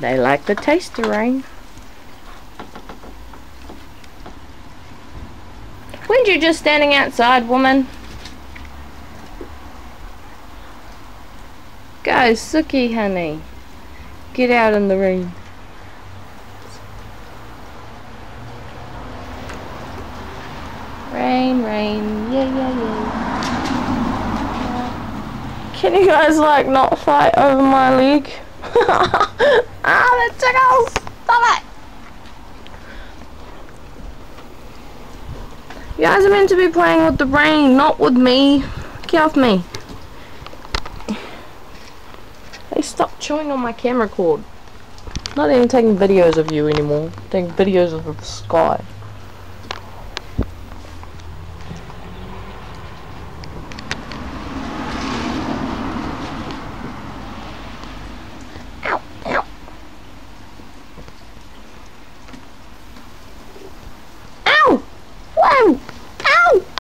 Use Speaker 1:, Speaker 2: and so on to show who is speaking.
Speaker 1: They like the taste of rain. Weren't you just standing outside, woman? Go, Suki, honey. Get out in the rain. Rain, rain, yeah, yeah, yeah. Can you guys like not fight over my leg? tickles! Stop it! You guys are meant to be playing with the rain, not with me. Get off me. Hey, stop chewing on my camera cord. Not even taking videos of you anymore. Taking videos of the sky.